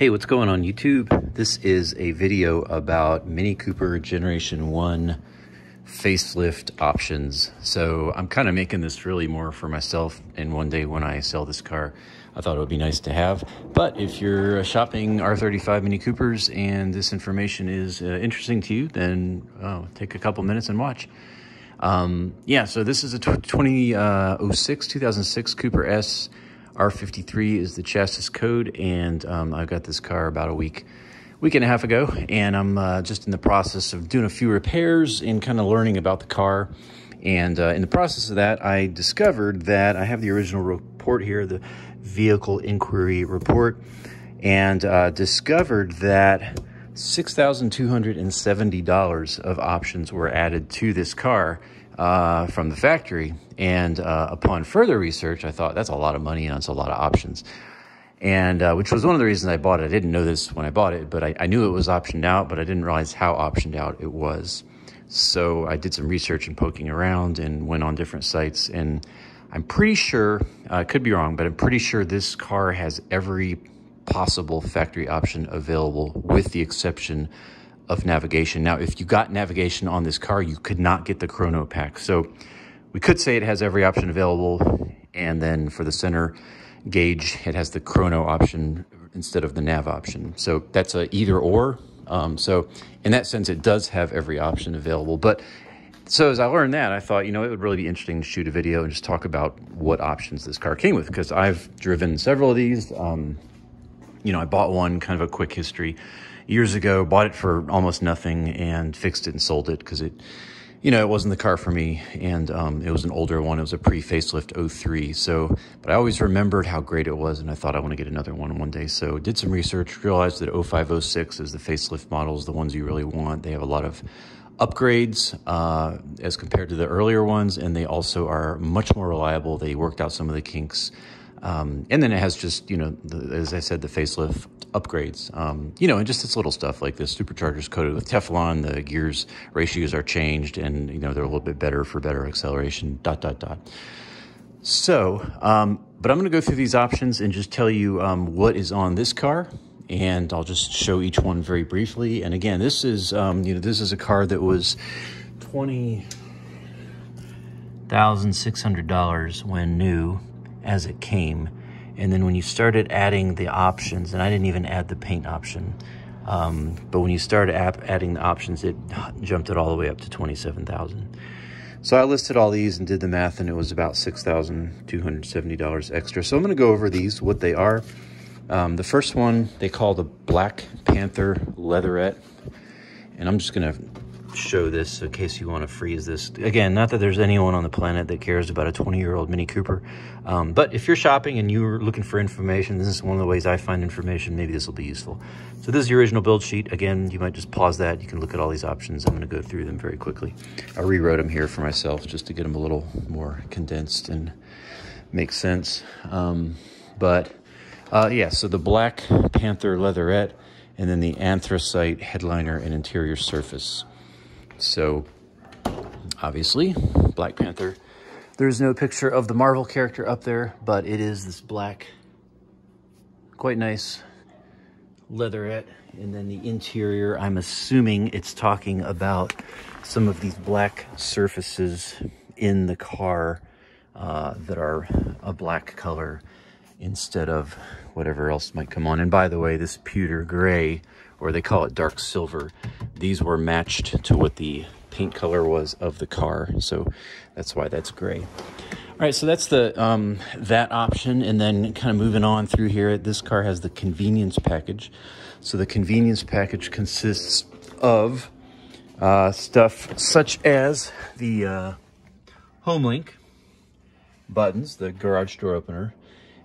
Hey, what's going on YouTube? This is a video about Mini Cooper Generation 1 facelift options. So I'm kind of making this really more for myself and one day when I sell this car, I thought it would be nice to have. But if you're shopping R35 Mini Coopers and this information is uh, interesting to you, then oh, take a couple minutes and watch. Um, yeah, so this is a 2006, uh, 2006 Cooper S R53 is the chassis code, and um, I got this car about a week, week and a half ago, and I'm uh, just in the process of doing a few repairs and kind of learning about the car. And uh, in the process of that, I discovered that I have the original report here, the vehicle inquiry report, and uh, discovered that $6,270 of options were added to this car uh, from the factory. And uh, upon further research, I thought that's a lot of money and that's a lot of options. And uh, which was one of the reasons I bought it. I didn't know this when I bought it, but I, I knew it was optioned out, but I didn't realize how optioned out it was. So I did some research and poking around and went on different sites. And I'm pretty sure, uh, I could be wrong, but I'm pretty sure this car has every possible factory option available with the exception of navigation. Now, if you got navigation on this car, you could not get the chrono pack. So we could say it has every option available. And then for the center gauge, it has the chrono option instead of the nav option. So that's a either or. Um, so in that sense, it does have every option available. But so as I learned that, I thought, you know, it would really be interesting to shoot a video and just talk about what options this car came with because I've driven several of these. Um, you know, I bought one, kind of a quick history years ago, bought it for almost nothing and fixed it and sold it because it, you know, it wasn't the car for me. And um, it was an older one. It was a pre facelift 03. So, but I always remembered how great it was. And I thought I want to get another one one day. So did some research, realized that 0506 is the facelift models, the ones you really want. They have a lot of upgrades uh, as compared to the earlier ones. And they also are much more reliable. They worked out some of the kinks. Um, and then it has just, you know, the, as I said, the facelift upgrades, um, you know, and just this little stuff like the superchargers coated with Teflon, the gears ratios are changed and, you know, they're a little bit better for better acceleration, dot, dot, dot. So, um, but I'm going to go through these options and just tell you um, what is on this car. And I'll just show each one very briefly. And again, this is, um, you know, this is a car that was 20, $1,600 when new as it came. And then when you started adding the options, and I didn't even add the paint option, um, but when you started adding the options, it jumped it all the way up to 27,000. So I listed all these and did the math, and it was about $6,270 extra. So I'm going to go over these, what they are. Um, the first one they call the Black Panther Leatherette, and I'm just going to show this in case you want to freeze this. Again, not that there's anyone on the planet that cares about a 20 year old Mini Cooper, um, but if you're shopping and you're looking for information, this is one of the ways I find information. Maybe this will be useful. So this is the original build sheet. Again, you might just pause that. You can look at all these options. I'm going to go through them very quickly. I rewrote them here for myself just to get them a little more condensed and make sense. Um, but uh, yeah, so the Black Panther leatherette and then the anthracite headliner and interior surface. So, obviously, Black Panther. There's no picture of the Marvel character up there, but it is this black, quite nice leatherette. And then the interior, I'm assuming it's talking about some of these black surfaces in the car uh, that are a black color instead of whatever else might come on. And by the way, this pewter gray, or they call it dark silver, these were matched to what the paint color was of the car. So that's why that's gray. All right, so that's the um, that option. And then kind of moving on through here, this car has the convenience package. So the convenience package consists of uh, stuff such as the uh, HomeLink buttons, the garage door opener,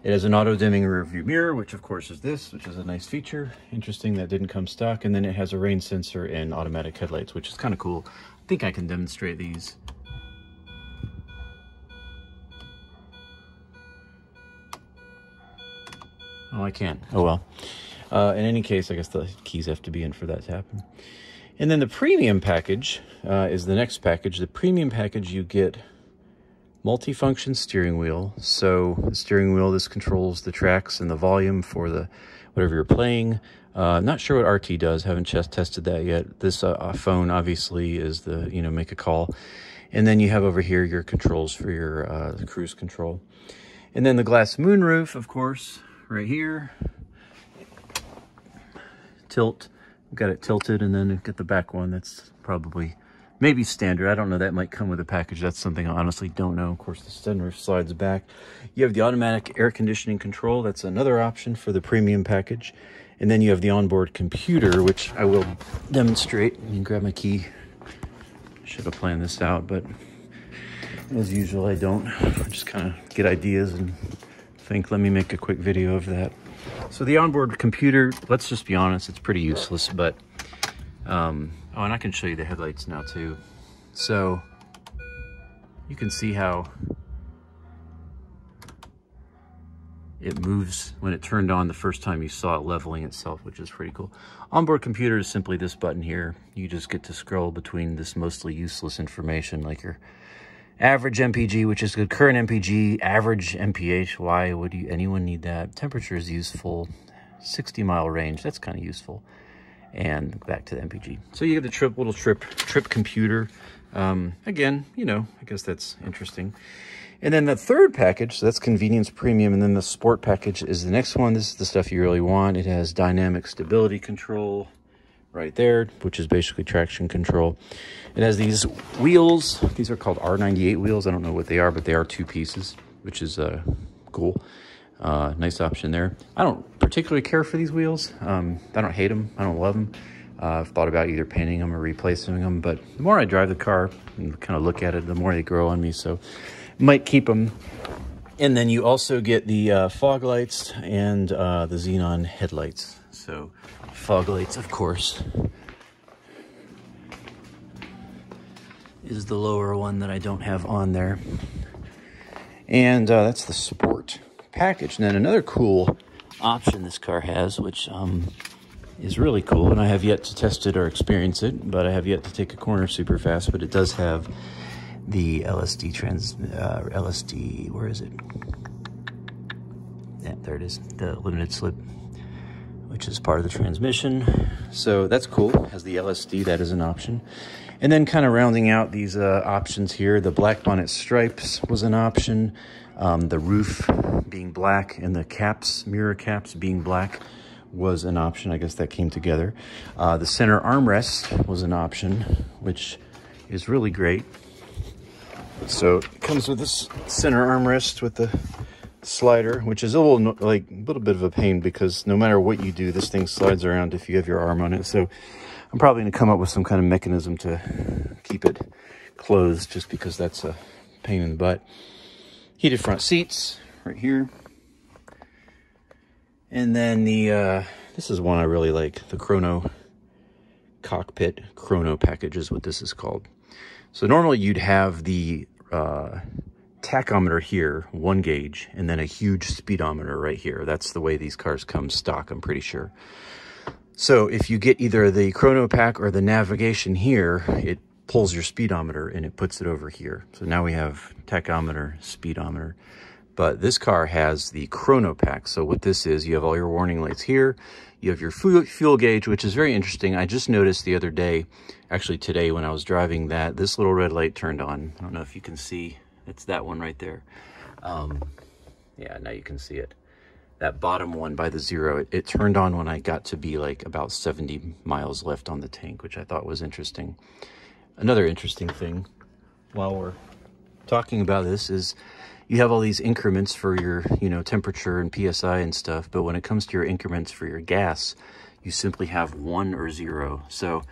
it has an auto-dimming rear view mirror, which of course is this, which is a nice feature. Interesting that didn't come stock. And then it has a rain sensor and automatic headlights, which is kind of cool. I think I can demonstrate these. Oh, I can't. Oh, well. Uh, in any case, I guess the keys have to be in for that to happen. And then the premium package uh, is the next package. The premium package, you get multifunction steering wheel. So the steering wheel, this controls the tracks and the volume for the whatever you're playing. Uh, not sure what RT does. Haven't just tested that yet. This uh, phone obviously is the you know make a call, and then you have over here your controls for your uh, cruise control, and then the glass moonroof, of course, right here. Tilt. Got it tilted, and then get the back one. That's probably maybe standard. I don't know. That might come with a package. That's something I honestly don't know. Of course, the sunroof slides back. You have the automatic air conditioning control. That's another option for the premium package. And then you have the onboard computer, which I will demonstrate. Me grab my key. Should have planned this out, but as usual, I don't. I just kind of get ideas and think, let me make a quick video of that. So the onboard computer, let's just be honest, it's pretty useless, but um, Oh, and I can show you the headlights now too. So you can see how it moves when it turned on the first time you saw it leveling itself, which is pretty cool. Onboard computer is simply this button here. You just get to scroll between this mostly useless information like your average MPG, which is good, current MPG, average MPH. Why would you, anyone need that? Temperature is useful. 60 mile range, that's kind of useful and back to the MPG. So you have the trip little trip trip computer. Um, again, you know, I guess that's interesting. And then the third package, so that's convenience premium, and then the sport package is the next one. This is the stuff you really want. It has dynamic stability control right there, which is basically traction control. It has these wheels. These are called R98 wheels. I don't know what they are, but they are two pieces, which is uh, cool. Uh, nice option there. I don't particularly care for these wheels. Um, I don't hate them. I don't love them. Uh, I've thought about either painting them or replacing them, but the more I drive the car and kind of look at it, the more they grow on me. So might keep them. And then you also get the uh, fog lights and uh, the xenon headlights. So fog lights, of course, is the lower one that I don't have on there. And uh, that's the sport package. And then another cool option this car has, which um, is really cool, and I have yet to test it or experience it, but I have yet to take a corner super fast, but it does have the LSD trans, uh, LSD, where is it? Yeah, there it is, the limited slip, which is part of the transmission. So that's cool, it has the LSD, that is an option. And then kind of rounding out these uh, options here, the black bonnet stripes was an option. Um, the roof being black and the caps, mirror caps being black was an option. I guess that came together. Uh, the center armrest was an option, which is really great. So it comes with this center armrest with the slider, which is a little like a little bit of a pain because no matter what you do, this thing slides around if you have your arm on it. So I'm probably going to come up with some kind of mechanism to keep it closed just because that's a pain in the butt. Heated front seats right here. And then the, uh, this is one I really like, the Chrono Cockpit Chrono package is what this is called. So normally you'd have the uh, tachometer here, one gauge, and then a huge speedometer right here. That's the way these cars come stock, I'm pretty sure. So if you get either the chrono pack or the navigation here, it pulls your speedometer and it puts it over here. So now we have tachometer, speedometer. But this car has the chrono pack. So what this is, you have all your warning lights here. You have your fuel gauge, which is very interesting. I just noticed the other day, actually today when I was driving that, this little red light turned on. I don't know if you can see. It's that one right there. Um, yeah, now you can see it. That bottom one by the zero, it, it turned on when I got to be like about 70 miles left on the tank, which I thought was interesting. Another interesting thing while we're talking about this is you have all these increments for your, you know, temperature and PSI and stuff, but when it comes to your increments for your gas, you simply have one or zero. So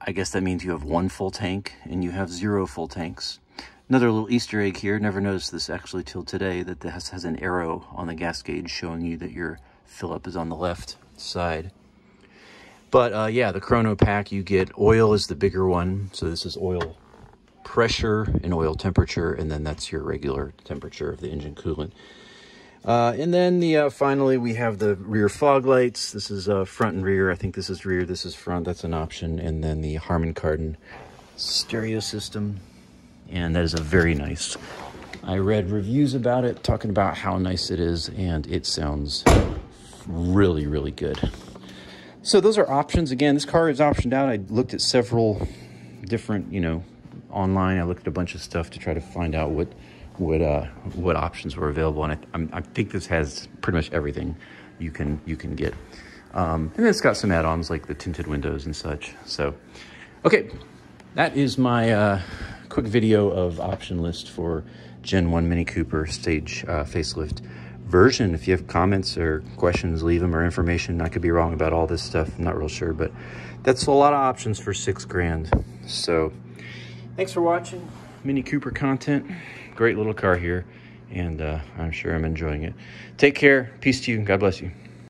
I guess that means you have one full tank and you have zero full tanks. Another little Easter egg here, never noticed this actually till today, that this has an arrow on the gas gauge showing you that your fill up is on the left side. But uh, yeah, the chrono pack, you get oil is the bigger one. So this is oil pressure and oil temperature, and then that's your regular temperature of the engine coolant. Uh, and then the uh, finally we have the rear fog lights. This is uh, front and rear. I think this is rear, this is front. That's an option. And then the Harman Kardon stereo system. And that is a very nice I read reviews about it, talking about how nice it is, and it sounds really, really good. So those are options. Again, this car is optioned out. I looked at several different, you know, online. I looked at a bunch of stuff to try to find out what what uh, what options were available, and I, I, think this has pretty much everything you can you can get. Um, and it's got some add-ons like the tinted windows and such. So, okay, that is my uh, quick video of option list for Gen 1 Mini Cooper stage uh, facelift version. If you have comments or questions, leave them or information. I could be wrong about all this stuff. I'm not real sure, but that's a lot of options for six grand. So thanks for watching Mini Cooper content. Great little car here, and uh, I'm sure I'm enjoying it. Take care. Peace to you. God bless you.